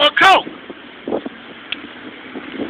or Coke.